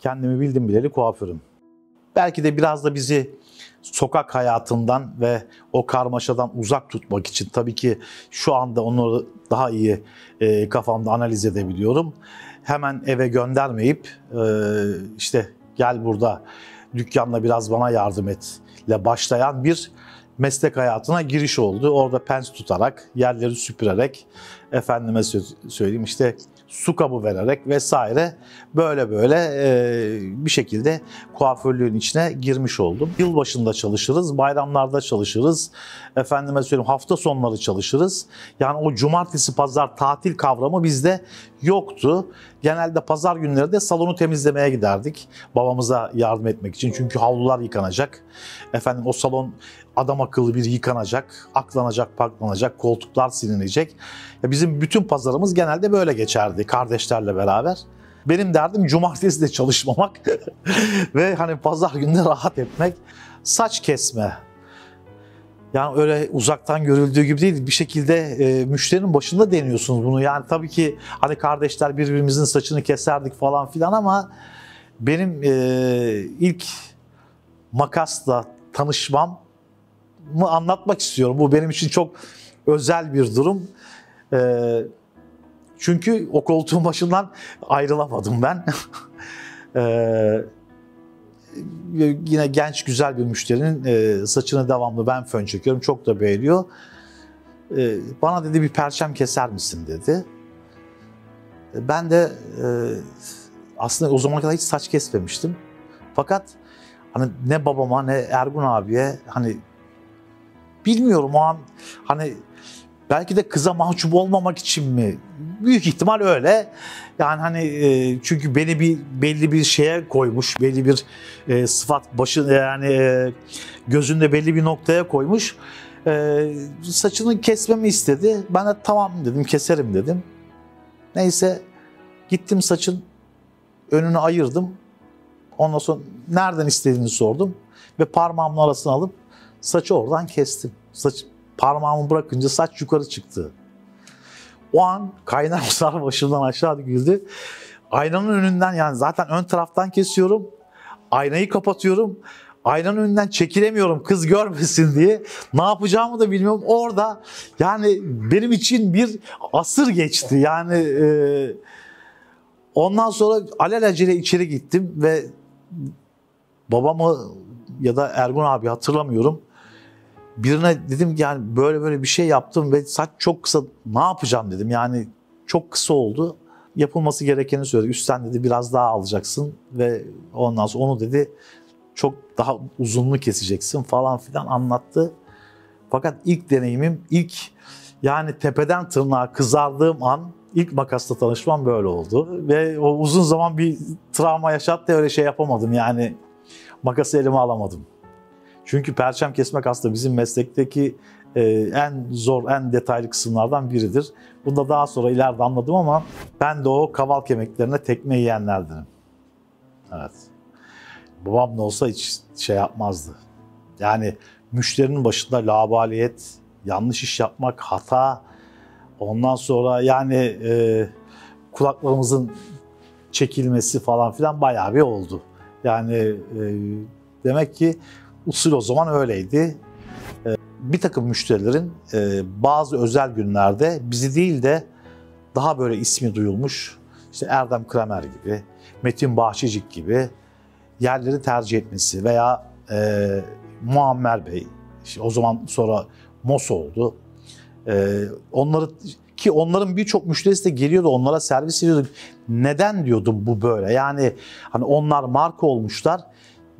kendimi bildim bileli kuaförüm. Belki de biraz da bizi sokak hayatından ve o karmaşadan uzak tutmak için tabii ki şu anda onları daha iyi e, kafamda analiz edebiliyorum. Hemen eve göndermeyip e, işte gel burada dükkanla biraz bana yardım et ile başlayan bir meslek hayatına giriş oldu. Orada pens tutarak, yerleri süpürerek, efendime söyleyeyim işte su kabı vererek vesaire böyle böyle e, bir şekilde kuaförlüğün içine girmiş oldum. Yılbaşında çalışırız, bayramlarda çalışırız, efendime söyleyeyim hafta sonları çalışırız. Yani o cumartesi pazar tatil kavramı bizde yoktu. Genelde pazar günleri de salonu temizlemeye giderdik babamıza yardım etmek için. Çünkü havlular yıkanacak. Efendim o salon adam akıllı bir yıkanacak, aklanacak, paklanacak, koltuklar silinecek. Ya bizim bütün pazarımız genelde böyle geçerdi kardeşlerle beraber. Benim derdim cumartesi de çalışmamak ve hani pazar günde rahat etmek. Saç kesme. Yani öyle uzaktan görüldüğü gibi değil. Bir şekilde e, müşterinin başında deniyorsunuz bunu. Yani tabii ki hani kardeşler birbirimizin saçını keserdik falan filan ama benim e, ilk makasla tanışmam mı anlatmak istiyorum. Bu benim için çok özel bir durum. Ee, çünkü o koltuğun başından ayrılamadım ben. ee, yine genç güzel bir müşterinin e, saçını devamlı ben fön çekiyorum. Çok da beğeniyor. Ee, bana dedi bir perçem keser misin dedi. Ben de e, aslında o zamana kadar hiç saç kesmemiştim. Fakat hani ne babama ne Ergun abiye hani Bilmiyorum o an hani belki de kıza mahcup olmamak için mi? Büyük ihtimal öyle. Yani hani e, çünkü beni bir belli bir şeye koymuş, belli bir e, sıfat başı yani e, gözünde belli bir noktaya koymuş. Saçını kesmemi istedi. Ben de tamam dedim, keserim dedim. Neyse gittim saçın önünü ayırdım. Ondan sonra nereden istediğini sordum ve parmağımın arasına alıp Saçı oradan kestim. Saç, parmağımı bırakınca saç yukarı çıktı. O an kaynar sar başımdan aşağı güldü. Aynanın önünden yani zaten ön taraftan kesiyorum. Aynayı kapatıyorum. Aynanın önünden çekilemiyorum kız görmesin diye. Ne yapacağımı da bilmiyorum. Orada yani benim için bir asır geçti. Yani e, ondan sonra alelacele içeri gittim ve babamı ya da Ergun abi hatırlamıyorum birine dedim yani böyle böyle bir şey yaptım ve saç çok kısa ne yapacağım dedim. Yani çok kısa oldu. Yapılması gerekeni söyledi. Üstten dedi biraz daha alacaksın ve ondan sonra onu dedi çok daha uzunlu keseceksin falan filan anlattı. Fakat ilk deneyimim ilk yani tepeden tırnağa kızardığım an ilk makasla tanışmam böyle oldu. Ve o uzun zaman bir travma yaşattı öyle şey yapamadım yani makası elime alamadım. Çünkü perçem kesmek aslında bizim meslekteki e, en zor, en detaylı kısımlardan biridir. Bunu da daha sonra ileride anladım ama ben de o kaval kemiklerine tekme yiyenlerdenim. Evet. Babam da olsa hiç şey yapmazdı. Yani müşterinin başında labaliyet, yanlış iş yapmak, hata, ondan sonra yani e, kulaklarımızın çekilmesi falan filan bayağı bir oldu. Yani e, demek ki Usul o zaman öyleydi. Ee, bir takım müşterilerin e, bazı özel günlerde bizi değil de daha böyle ismi duyulmuş işte Erdem Kramer gibi, Metin Bahçecik gibi yerleri tercih etmesi veya e, Muammer Bey, işte o zaman sonra Mos oldu. E, onları ki onların birçok müşterisi de geliyordu onlara servis ediyorduk. Neden diyordum bu böyle? Yani hani onlar marka olmuşlar.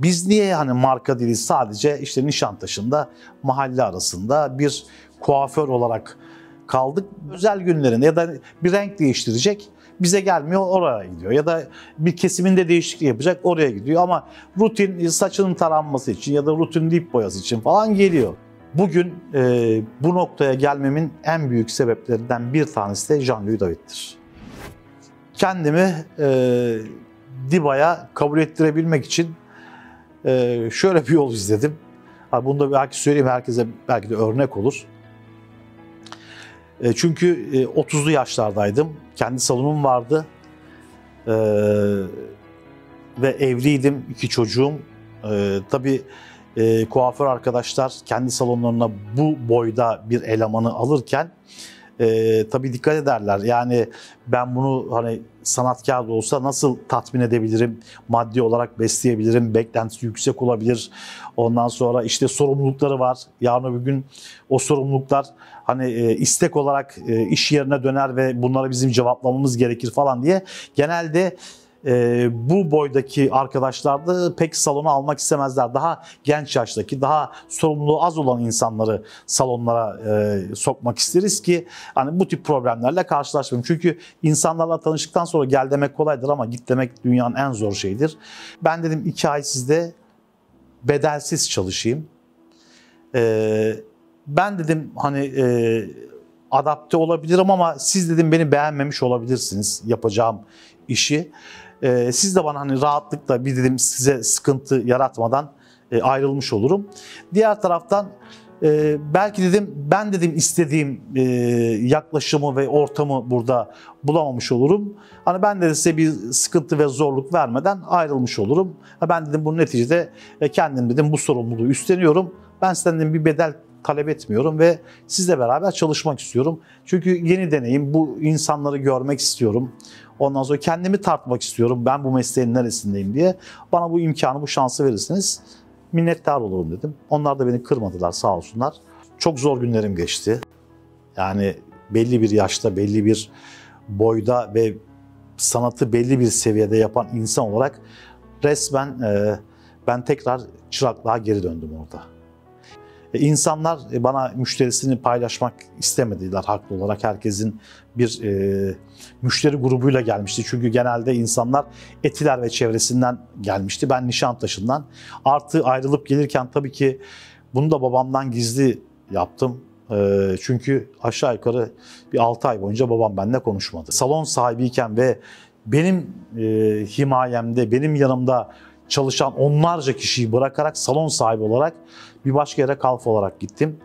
Biz niye hani marka değiliz sadece işte Nişantaşı'nda mahalle arasında bir kuaför olarak kaldık. Özel günlerinde ya da bir renk değiştirecek bize gelmiyor oraya gidiyor. Ya da bir kesiminde değişiklik yapacak oraya gidiyor. Ama rutin saçının taranması için ya da rutin dip boyası için falan geliyor. Bugün e, bu noktaya gelmemin en büyük sebeplerinden bir tanesi de Jean-Louis David'tir. Kendimi e, Diba'ya kabul ettirebilmek için e, şöyle bir yol izledim. Bunu da belki söyleyeyim herkese belki de örnek olur. E, çünkü e, 30'lu yaşlardaydım. Kendi salonum vardı. E, ve evliydim. iki çocuğum. Ee, tabii e, kuaför arkadaşlar kendi salonlarına bu boyda bir elemanı alırken e, tabii dikkat ederler. Yani ben bunu hani sanatkar da olsa nasıl tatmin edebilirim, maddi olarak besleyebilirim, beklentisi yüksek olabilir. Ondan sonra işte sorumlulukları var. Yarın öbür gün o sorumluluklar hani e, istek olarak e, iş yerine döner ve bunlara bizim cevaplamamız gerekir falan diye genelde e, bu boydaki arkadaşlar da pek salona almak istemezler. Daha genç yaştaki, daha sorumluluğu az olan insanları salonlara e, sokmak isteriz ki hani bu tip problemlerle karşılaşmayalım. Çünkü insanlarla tanıştıktan sonra gel demek kolaydır ama git demek dünyanın en zor şeyidir. Ben dedim iki ay sizde bedelsiz çalışayım. E, ben dedim hani e, adapte olabilirim ama siz dedim beni beğenmemiş olabilirsiniz yapacağım işi. E, siz de bana hani rahatlıkla bir dedim size sıkıntı yaratmadan e, ayrılmış olurum. Diğer taraftan e, belki dedim ben dedim istediğim e, yaklaşımı ve ortamı burada bulamamış olurum. Hani ben de size bir sıkıntı ve zorluk vermeden ayrılmış olurum. Ben dedim bu neticede e, kendim dedim bu sorumluluğu üstleniyorum. Ben sizden dedim bir bedel talep etmiyorum ve sizle beraber çalışmak istiyorum. Çünkü yeni deneyim, bu insanları görmek istiyorum. Ondan sonra kendimi tartmak istiyorum. Ben bu mesleğin neresindeyim diye. Bana bu imkanı, bu şansı verirseniz minnettar olurum dedim. Onlar da beni kırmadılar sağ olsunlar. Çok zor günlerim geçti. Yani belli bir yaşta, belli bir boyda ve sanatı belli bir seviyede yapan insan olarak resmen e, ben tekrar çıraklığa geri döndüm orada. E, insanlar e, bana müşterisini paylaşmak istemediler haklı olarak. Herkesin bir e, müşteri grubuyla gelmişti. Çünkü genelde insanlar Etiler ve çevresinden gelmişti. Ben Nişantaşı'ndan. Artı ayrılıp gelirken tabii ki bunu da babamdan gizli yaptım. E, çünkü aşağı yukarı bir 6 ay boyunca babam benimle konuşmadı. Salon sahibiyken ve benim e, himayemde, benim yanımda çalışan onlarca kişiyi bırakarak salon sahibi olarak bir başka yere kalf olarak gittim.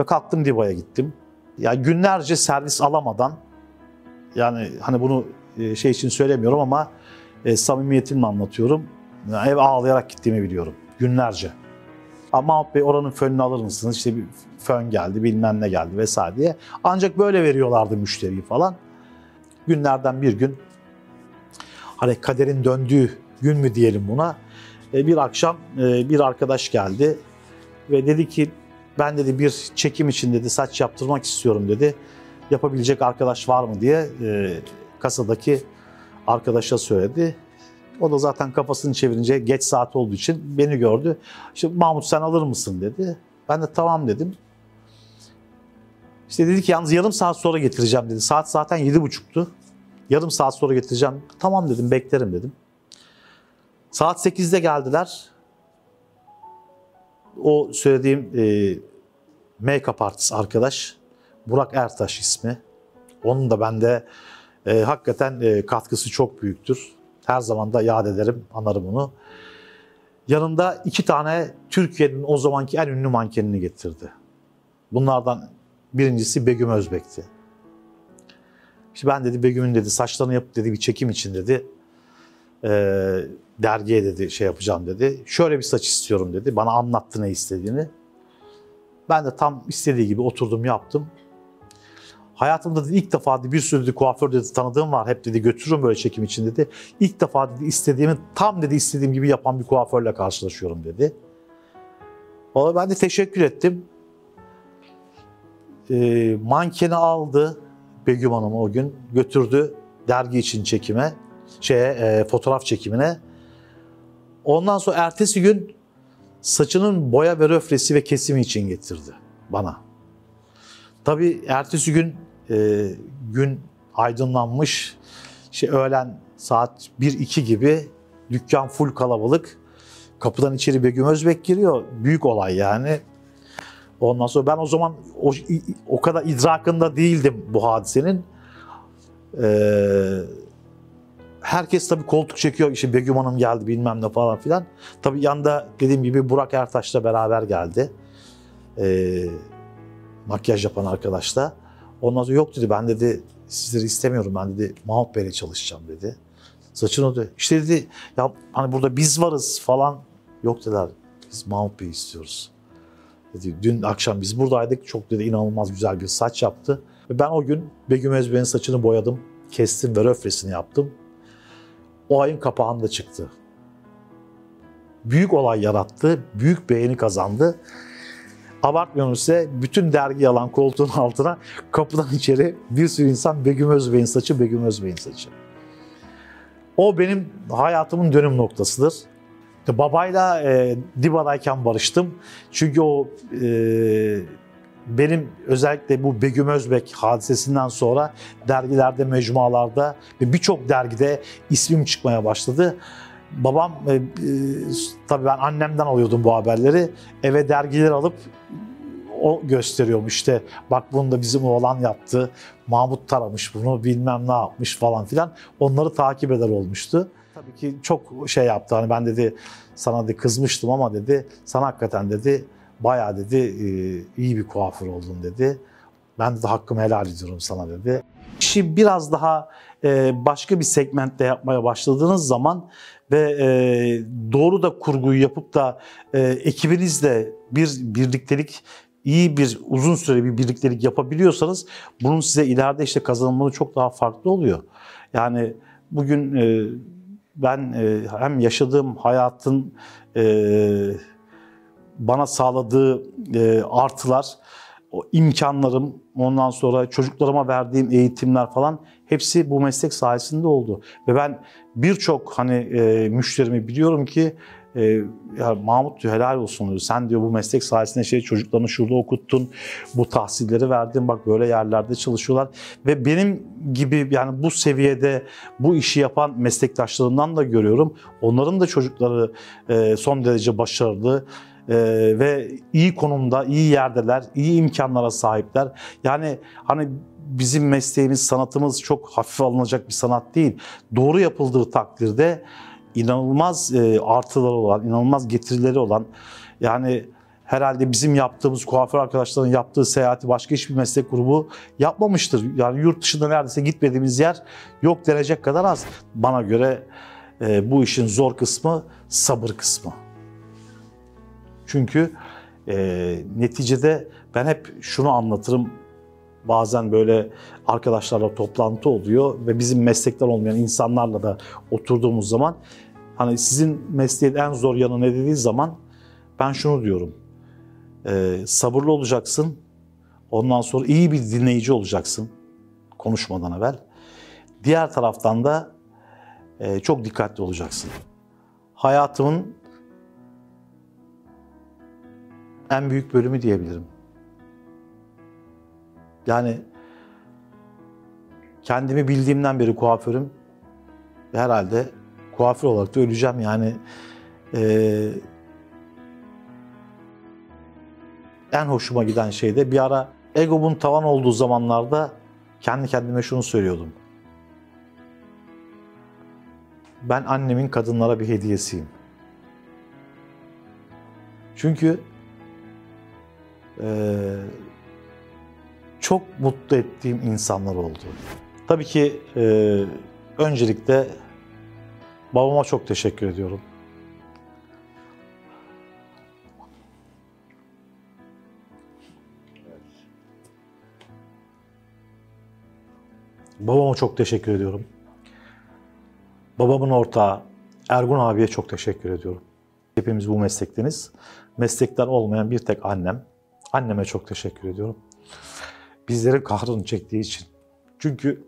Ve kalktım Diba'ya gittim. Ya günlerce servis alamadan yani hani bunu e, şey için söylemiyorum ama e, samimiyetimle anlatıyorum. Yani ev ağlayarak gittiğimi biliyorum. Günlerce. Ama Bey oranın fönünü alır mısınız? İşte bir fön geldi bilmem ne geldi vesaire diye. Ancak böyle veriyorlardı müşteriyi falan. Günlerden bir gün hani kaderin döndüğü gün mü diyelim buna. E, bir akşam e, bir arkadaş geldi ve dedi ki ben dedi bir çekim için dedi saç yaptırmak istiyorum dedi. Yapabilecek arkadaş var mı diye e, kasadaki arkadaşa söyledi. O da zaten kafasını çevirince geç saat olduğu için beni gördü. İşte Mahmut sen alır mısın dedi. Ben de tamam dedim. İşte dedi ki yalnız yarım saat sonra getireceğim dedi. Saat zaten yedi buçuktu. Yarım saat sonra getireceğim. Tamam dedim beklerim dedim. Saat 8'de geldiler. O söylediğim e, make-up artist arkadaş Burak Ertaş ismi. Onun da bende e, hakikaten e, katkısı çok büyüktür. Her zaman da yad ederim, anarım onu. Yanında iki tane Türkiye'nin o zamanki en ünlü mankenini getirdi. Bunlardan birincisi Begüm Özbek'ti. İşte ben dedi Begüm'ün dedi saçlarını yap dedi bir çekim için dedi. E, dergiye dedi şey yapacağım dedi. Şöyle bir saç istiyorum dedi. Bana anlattı ne istediğini. Ben de tam istediği gibi oturdum yaptım. Hayatımda dedi, ilk defa dedi, bir sürü dedi, kuaför dedi, tanıdığım var. Hep dedi götürürüm böyle çekim için dedi. İlk defa dedi, istediğimi tam dedi istediğim gibi yapan bir kuaförle karşılaşıyorum dedi. Valla ben de teşekkür ettim. E, mankeni aldı Begüm Hanım o gün götürdü dergi için çekime, şeye, e, fotoğraf çekimine. Ondan sonra ertesi gün saçının boya ve röflesi ve kesimi için getirdi bana. Tabii ertesi gün e, gün aydınlanmış. İşte öğlen saat 1-2 gibi dükkan full kalabalık. Kapıdan içeri Begüm Özbek giriyor. Büyük olay yani. Ondan sonra ben o zaman o, o kadar idrakında değildim bu hadisenin. Ee, herkes tabii koltuk çekiyor. İşte Begüm Hanım geldi bilmem ne falan filan. Tabii yanında dediğim gibi Burak Ertaş'la beraber geldi. Ee, makyaj yapan arkadaş da. Ondan sonra yok dedi ben dedi sizleri istemiyorum ben dedi Mahmut Bey'le çalışacağım dedi. Saçını öde. İşte dedi ya hani burada biz varız falan. Yok dediler. Biz Mahmut Bey istiyoruz. Dedi, dün akşam biz buradaydık. Çok dedi inanılmaz güzel bir saç yaptı. Ben o gün Begüm Özbey'in saçını boyadım. Kestim ve röfresini yaptım. O ayın kapağında çıktı. Büyük olay yarattı. Büyük beğeni kazandı. Abartmıyorum size bütün dergi alan koltuğun altına kapıdan içeri bir sürü insan Begüm Özbey'in saçı, Begüm Özbey'in saçı. O benim hayatımın dönüm noktasıdır. Babayla e, Diba'dayken barıştım. Çünkü o e, benim özellikle bu Begüm Özbek hadisesinden sonra dergilerde, mecmualarda ve birçok dergide ismim çıkmaya başladı. Babam, e, e, tabii ben annemden alıyordum bu haberleri. Eve dergiler alıp o gösteriyormuş işte bak bunu da bizim oğlan yaptı. Mahmut taramış bunu bilmem ne yapmış falan filan. Onları takip eder olmuştu. Tabii ki çok şey yaptı hani ben dedi sana dedi kızmıştım ama dedi sana hakikaten dedi bayağı dedi e, iyi bir kuaför oldun dedi. Ben de hakkımı helal ediyorum sana dedi. İşi biraz daha e, başka bir segmentte yapmaya başladığınız zaman ve e, doğru da kurguyu yapıp da ekibinizle bir birliktelik iyi bir uzun süre bir birliktelik yapabiliyorsanız bunun size ileride işte kazanımları çok daha farklı oluyor. Yani bugün ben hem yaşadığım hayatın bana sağladığı e, artılar, o imkanlarım, ondan sonra çocuklarıma verdiğim eğitimler falan hepsi bu meslek sayesinde oldu. Ve ben birçok hani e, müşterimi biliyorum ki e, ya Mahmut diyor helal olsun diyor. Sen diyor bu meslek sayesinde şey çocuklarını şurada okuttun, bu tahsilleri verdin bak böyle yerlerde çalışıyorlar. Ve benim gibi yani bu seviyede bu işi yapan meslektaşlarımdan da görüyorum. Onların da çocukları e, son derece başarılı e, ve iyi konumda, iyi yerdeler, iyi imkanlara sahipler. Yani hani bizim mesleğimiz, sanatımız çok hafif alınacak bir sanat değil. Doğru yapıldığı takdirde inanılmaz e, artıları olan, inanılmaz getirileri olan yani herhalde bizim yaptığımız kuaför arkadaşların yaptığı seyahati başka hiçbir meslek grubu yapmamıştır. Yani yurt dışında neredeyse gitmediğimiz yer yok denecek kadar az. Bana göre e, bu işin zor kısmı sabır kısmı. Çünkü e, neticede ben hep şunu anlatırım. Bazen böyle arkadaşlarla toplantı oluyor ve bizim meslekten olmayan insanlarla da oturduğumuz zaman hani sizin mesleğin en zor yanı ne dediği zaman ben şunu diyorum. E, sabırlı olacaksın. Ondan sonra iyi bir dinleyici olacaksın konuşmadan evvel. Diğer taraftan da e, çok dikkatli olacaksın. Hayatımın en büyük bölümü diyebilirim. Yani kendimi bildiğimden beri kuaförüm. Herhalde kuaför olarak da öleceğim yani. E, en hoşuma giden şey de bir ara egomun tavan olduğu zamanlarda kendi kendime şunu söylüyordum. Ben annemin kadınlara bir hediyesiyim. Çünkü çok mutlu ettiğim insanlar oldu. Tabii ki e, öncelikle babama çok teşekkür ediyorum. Babama çok teşekkür ediyorum. Babamın ortağı Ergun abiye çok teşekkür ediyorum. Hepimiz bu meslekteniz. Meslekten olmayan bir tek annem. Anneme çok teşekkür ediyorum. Bizlerin kahrını çektiği için. Çünkü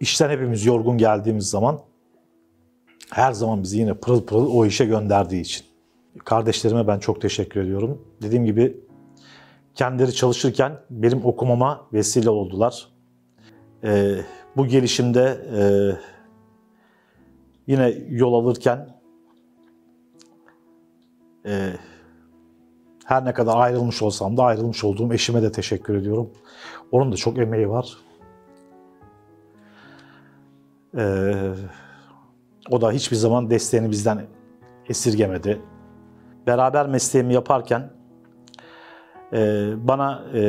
işten hepimiz yorgun geldiğimiz zaman her zaman bizi yine pırıl pırıl o işe gönderdiği için. Kardeşlerime ben çok teşekkür ediyorum. Dediğim gibi kendileri çalışırken benim okumama vesile oldular. Ee, bu gelişimde e, yine yol alırken e, her ne kadar ayrılmış olsam da ayrılmış olduğum eşime de teşekkür ediyorum. Onun da çok emeği var. Ee, o da hiçbir zaman desteğini bizden esirgemedi. Beraber mesleğimi yaparken e, bana e,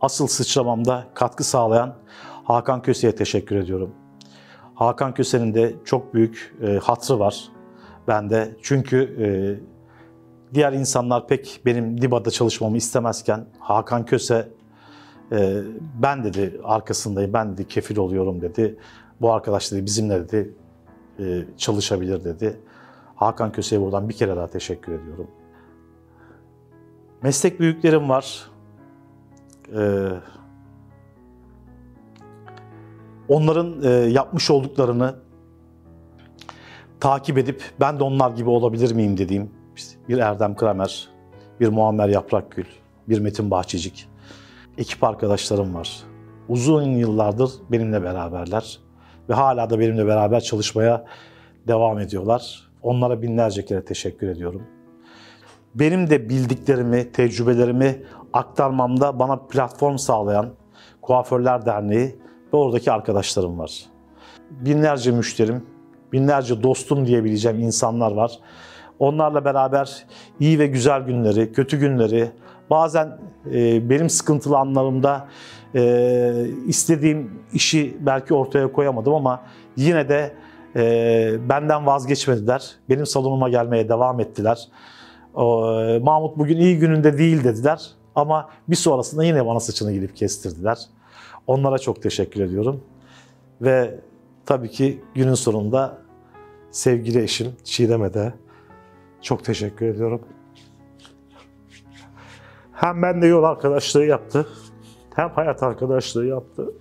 asıl sıçramamda katkı sağlayan Hakan Köse'ye teşekkür ediyorum. Hakan Köse'nin de çok büyük e, hatrı var bende. Çünkü e, diğer insanlar pek benim Diba'da çalışmamı istemezken Hakan Köse e, ben dedi arkasındayım, ben dedi kefil oluyorum dedi. Bu arkadaş dedi bizimle dedi e, çalışabilir dedi. Hakan Köse'ye buradan bir kere daha teşekkür ediyorum. Meslek büyüklerim var. Ee, onların e, yapmış olduklarını takip edip ben de onlar gibi olabilir miyim dediğim işte bir Erdem Kramer, bir Muammer Yaprakgül, bir Metin Bahçecik ekip arkadaşlarım var. Uzun yıllardır benimle beraberler ve hala da benimle beraber çalışmaya devam ediyorlar. Onlara binlerce kere teşekkür ediyorum. Benim de bildiklerimi, tecrübelerimi aktarmamda bana platform sağlayan Kuaförler Derneği ve oradaki arkadaşlarım var. Binlerce müşterim, binlerce dostum diyebileceğim insanlar var. Onlarla beraber iyi ve güzel günleri, kötü günleri, bazen e, benim sıkıntılı anlarımda e, istediğim işi belki ortaya koyamadım ama yine de e, benden vazgeçmediler. Benim salonuma gelmeye devam ettiler. E, Mahmut bugün iyi gününde değil dediler ama bir sonrasında yine bana saçını gidip kestirdiler. Onlara çok teşekkür ediyorum. Ve tabii ki günün sonunda sevgili eşim Çiğdem'e de çok teşekkür ediyorum. Hem benimle yol arkadaşlığı yaptı, hem hayat arkadaşlığı yaptı.